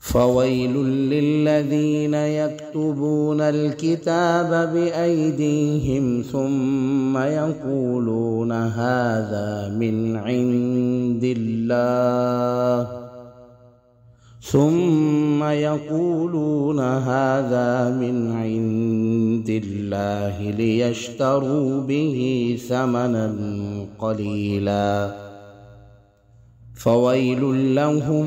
فويل للذين يكتبون الكتاب بأيديهم ثم يقولون هذا من عند الله. ثم يقولون هذا من عند الله ليشتروا به ثمنا قليلا. فويل لهم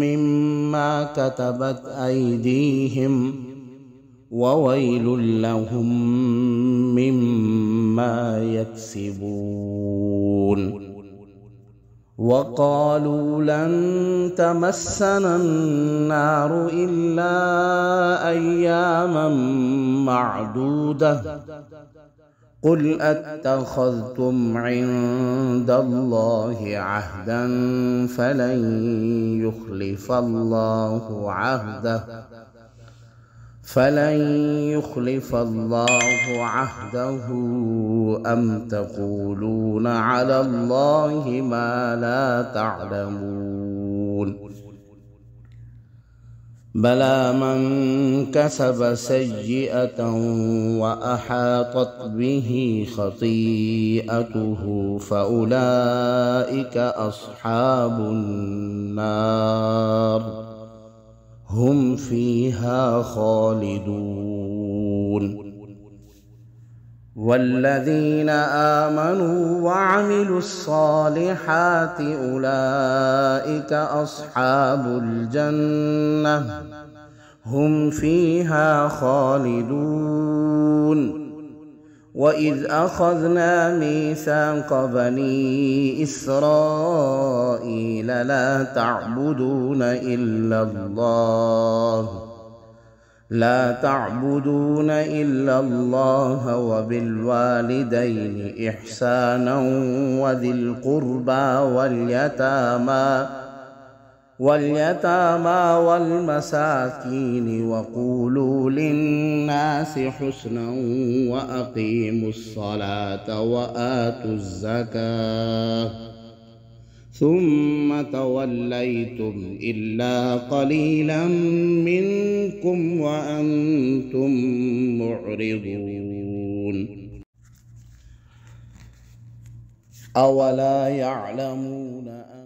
مما كتبت أيديهم وويل لهم مما يكسبون وقالوا لن تمسنا النار إلا أياما معدودة قل اتخذتم عند الله عهدا فلن يخلف الله عهده فلن يخلف الله عهده ام تقولون على الله ما لا تعلمون بلى من كسب سيئة وأحاطت به خطيئته فأولئك أصحاب النار هم فيها خالدون. والذين آمنوا وعملوا الصالحات أولئك أصحاب الجنة. هم فيها خالدون. وإذ أخذنا ميثاق بني إسرائيل لا تعبدون إلا الله. لا تعبدون إلا الله وبالوالدين إحسانا وذي القربى واليتامى واليتامى والمساكين وقولوا للناس حسنا وأقيموا الصلاة وآتوا الزكاة ثم توليتم إلا قليلا منكم وأنتم معرضون. أولا يعلمون أن